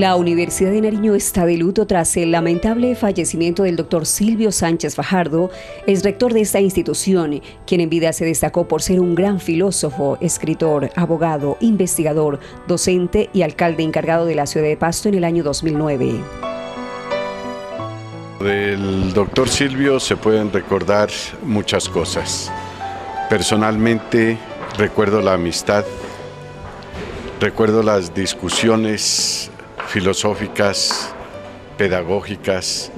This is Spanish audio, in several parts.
La Universidad de Nariño está de luto tras el lamentable fallecimiento del doctor Silvio Sánchez Fajardo, es rector de esta institución, quien en vida se destacó por ser un gran filósofo, escritor, abogado, investigador, docente y alcalde encargado de la ciudad de Pasto en el año 2009. Del doctor Silvio se pueden recordar muchas cosas. Personalmente recuerdo la amistad, recuerdo las discusiones filosóficas, pedagógicas,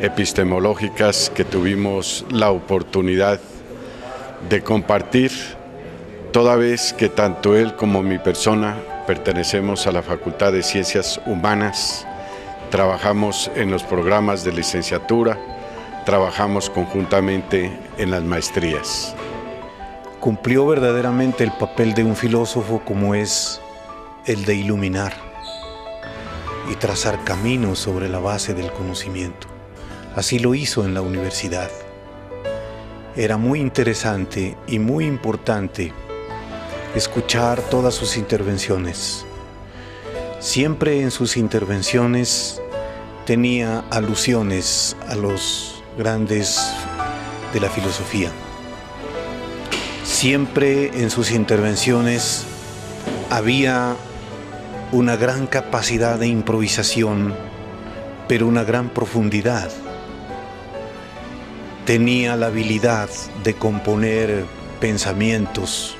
epistemológicas que tuvimos la oportunidad de compartir, toda vez que tanto él como mi persona pertenecemos a la Facultad de Ciencias Humanas, trabajamos en los programas de licenciatura, trabajamos conjuntamente en las maestrías. Cumplió verdaderamente el papel de un filósofo como es el de iluminar y trazar caminos sobre la base del conocimiento. Así lo hizo en la universidad. Era muy interesante y muy importante escuchar todas sus intervenciones. Siempre en sus intervenciones tenía alusiones a los grandes de la filosofía. Siempre en sus intervenciones había una gran capacidad de improvisación, pero una gran profundidad. Tenía la habilidad de componer pensamientos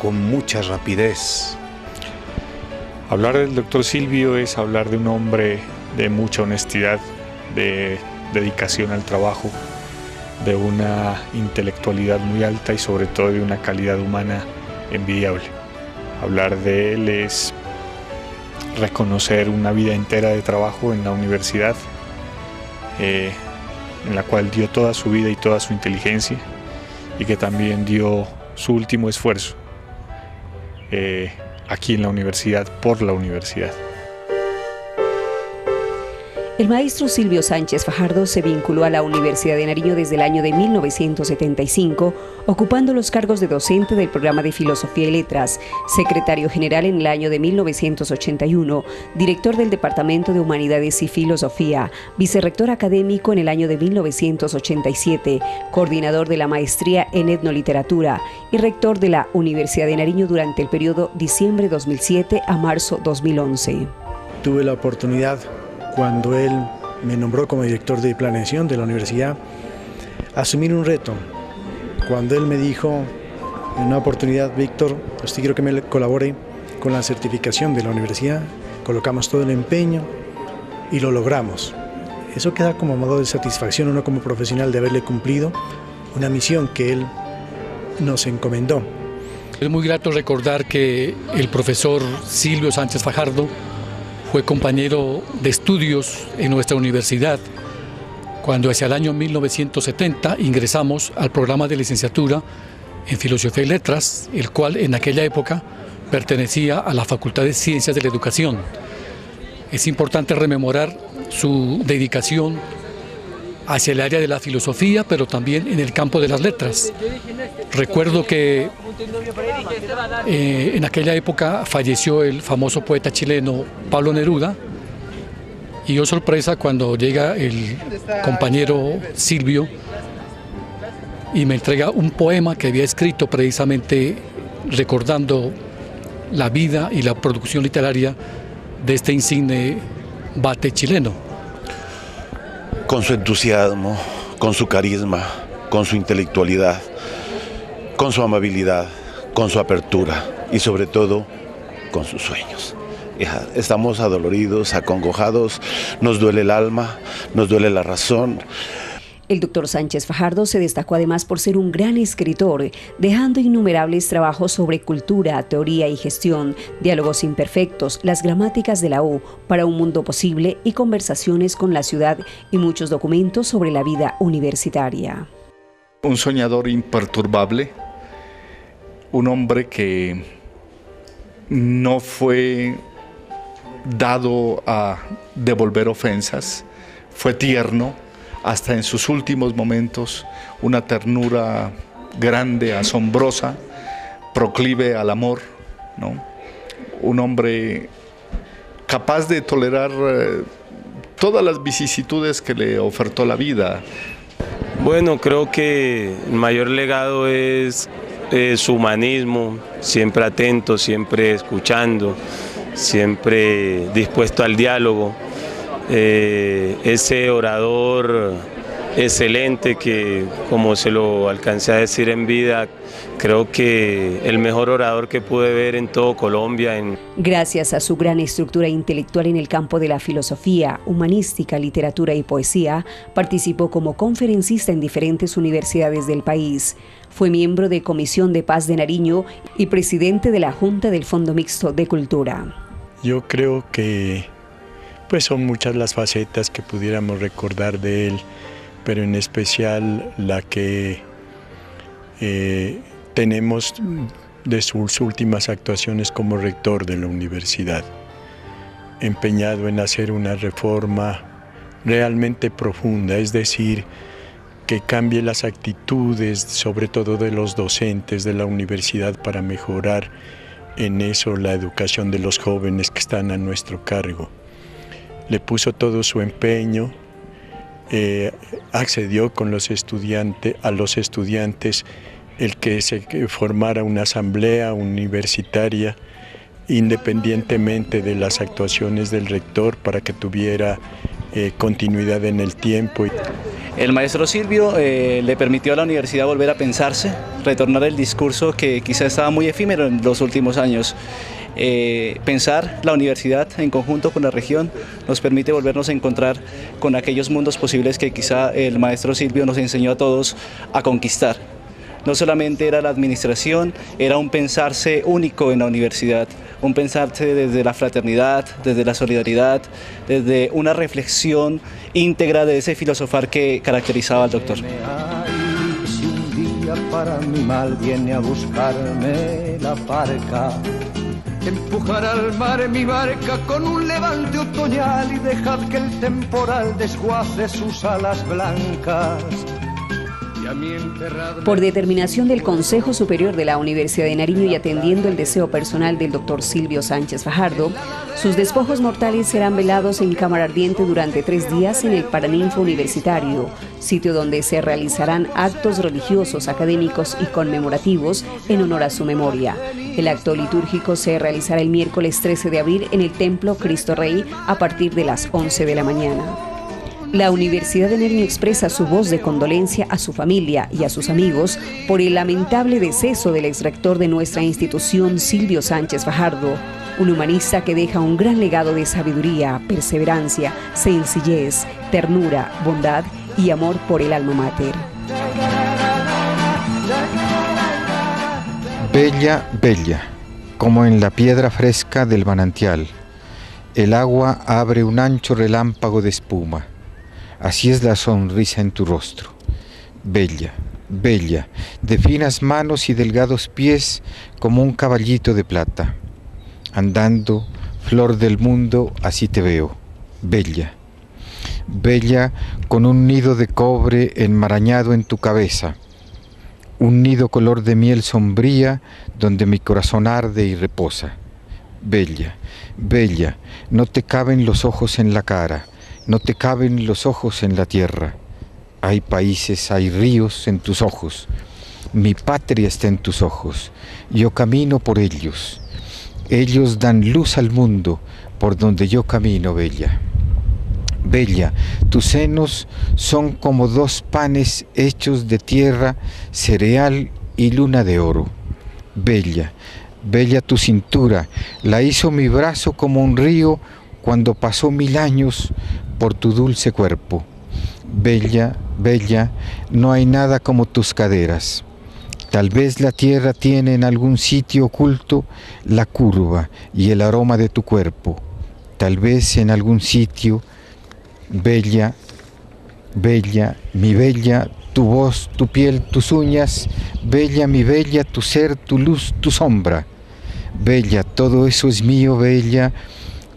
con mucha rapidez. Hablar del doctor Silvio es hablar de un hombre de mucha honestidad, de dedicación al trabajo, de una intelectualidad muy alta y sobre todo de una calidad humana envidiable. Hablar de él es reconocer una vida entera de trabajo en la universidad, eh, en la cual dio toda su vida y toda su inteligencia y que también dio su último esfuerzo eh, aquí en la universidad, por la universidad. El maestro Silvio Sánchez Fajardo se vinculó a la Universidad de Nariño desde el año de 1975, ocupando los cargos de docente del programa de Filosofía y Letras, secretario general en el año de 1981, director del Departamento de Humanidades y Filosofía, vicerrector académico en el año de 1987, coordinador de la maestría en etnoliteratura y rector de la Universidad de Nariño durante el periodo diciembre 2007 a marzo 2011. Tuve la oportunidad cuando él me nombró como director de planeación de la universidad, asumir un reto. Cuando él me dijo en una oportunidad, Víctor, usted quiero que me colabore con la certificación de la universidad, colocamos todo el empeño y lo logramos. Eso queda como modo de satisfacción uno como profesional de haberle cumplido una misión que él nos encomendó. Es muy grato recordar que el profesor Silvio Sánchez Fajardo fue compañero de estudios en nuestra universidad cuando hacia el año 1970 ingresamos al programa de licenciatura en Filosofía y Letras, el cual en aquella época pertenecía a la Facultad de Ciencias de la Educación. Es importante rememorar su dedicación hacia el área de la filosofía, pero también en el campo de las letras. Recuerdo que eh, en aquella época falleció el famoso poeta chileno Pablo Neruda, y yo sorpresa cuando llega el compañero Silvio y me entrega un poema que había escrito precisamente recordando la vida y la producción literaria de este insigne bate chileno con su entusiasmo, con su carisma, con su intelectualidad, con su amabilidad, con su apertura y sobre todo con sus sueños. Estamos adoloridos, acongojados, nos duele el alma, nos duele la razón, el doctor Sánchez Fajardo se destacó además por ser un gran escritor, dejando innumerables trabajos sobre cultura, teoría y gestión, diálogos imperfectos, las gramáticas de la U para un mundo posible y conversaciones con la ciudad y muchos documentos sobre la vida universitaria. Un soñador imperturbable, un hombre que no fue dado a devolver ofensas, fue tierno, hasta en sus últimos momentos, una ternura grande, asombrosa, proclive al amor, ¿no? un hombre capaz de tolerar eh, todas las vicisitudes que le ofertó la vida. Bueno, creo que el mayor legado es su humanismo, siempre atento, siempre escuchando, siempre dispuesto al diálogo. Eh, ese orador excelente que, como se lo alcancé a decir en vida, creo que el mejor orador que pude ver en todo Colombia. En... Gracias a su gran estructura intelectual en el campo de la filosofía, humanística, literatura y poesía, participó como conferencista en diferentes universidades del país. Fue miembro de Comisión de Paz de Nariño y presidente de la Junta del Fondo Mixto de Cultura. Yo creo que pues son muchas las facetas que pudiéramos recordar de él, pero en especial la que eh, tenemos de sus últimas actuaciones como rector de la universidad, empeñado en hacer una reforma realmente profunda, es decir, que cambie las actitudes, sobre todo de los docentes de la universidad, para mejorar en eso la educación de los jóvenes que están a nuestro cargo. Le puso todo su empeño, eh, accedió con los estudiantes, a los estudiantes el que se formara una asamblea universitaria independientemente de las actuaciones del rector para que tuviera eh, continuidad en el tiempo. El maestro Silvio eh, le permitió a la universidad volver a pensarse, retornar el discurso que quizá estaba muy efímero en los últimos años. Eh, pensar la universidad en conjunto con la región nos permite volvernos a encontrar con aquellos mundos posibles que quizá el maestro Silvio nos enseñó a todos a conquistar. No solamente era la administración, era un pensarse único en la universidad, un pensarse desde la fraternidad, desde la solidaridad, desde una reflexión íntegra de ese filosofar que caracterizaba al doctor. Para mi mal viene a buscarme la barca, empujar al mar mi barca con un levante otoñal y dejar que el temporal desguace sus alas blancas por determinación del Consejo Superior de la Universidad de Nariño y atendiendo el deseo personal del doctor Silvio Sánchez Fajardo, sus despojos mortales serán velados en cámara ardiente durante tres días en el Paraninfo Universitario, sitio donde se realizarán actos religiosos, académicos y conmemorativos en honor a su memoria. El acto litúrgico se realizará el miércoles 13 de abril en el Templo Cristo Rey a partir de las 11 de la mañana. La Universidad de Nariño expresa su voz de condolencia a su familia y a sus amigos por el lamentable deceso del exrector de nuestra institución, Silvio Sánchez Fajardo, un humanista que deja un gran legado de sabiduría, perseverancia, sencillez, ternura, bondad y amor por el alma mater. Bella, bella, como en la piedra fresca del manantial, el agua abre un ancho relámpago de espuma Así es la sonrisa en tu rostro. Bella, bella, de finas manos y delgados pies como un caballito de plata. Andando, flor del mundo, así te veo. Bella, bella con un nido de cobre enmarañado en tu cabeza. Un nido color de miel sombría donde mi corazón arde y reposa. Bella, bella, no te caben los ojos en la cara no te caben los ojos en la tierra. Hay países, hay ríos en tus ojos. Mi patria está en tus ojos. Yo camino por ellos. Ellos dan luz al mundo por donde yo camino, Bella. Bella, tus senos son como dos panes hechos de tierra, cereal y luna de oro. Bella, bella tu cintura, la hizo mi brazo como un río cuando pasó mil años por tu dulce cuerpo. Bella, bella, no hay nada como tus caderas. Tal vez la tierra tiene en algún sitio oculto la curva y el aroma de tu cuerpo. Tal vez en algún sitio, bella, bella, mi bella, tu voz, tu piel, tus uñas, bella, mi bella, tu ser, tu luz, tu sombra. Bella, todo eso es mío, bella,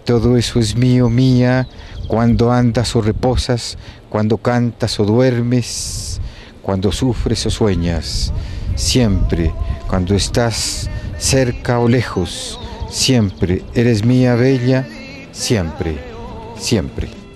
todo eso es mío, mía, cuando andas o reposas, cuando cantas o duermes, cuando sufres o sueñas, siempre, cuando estás cerca o lejos, siempre eres mía bella, siempre, siempre.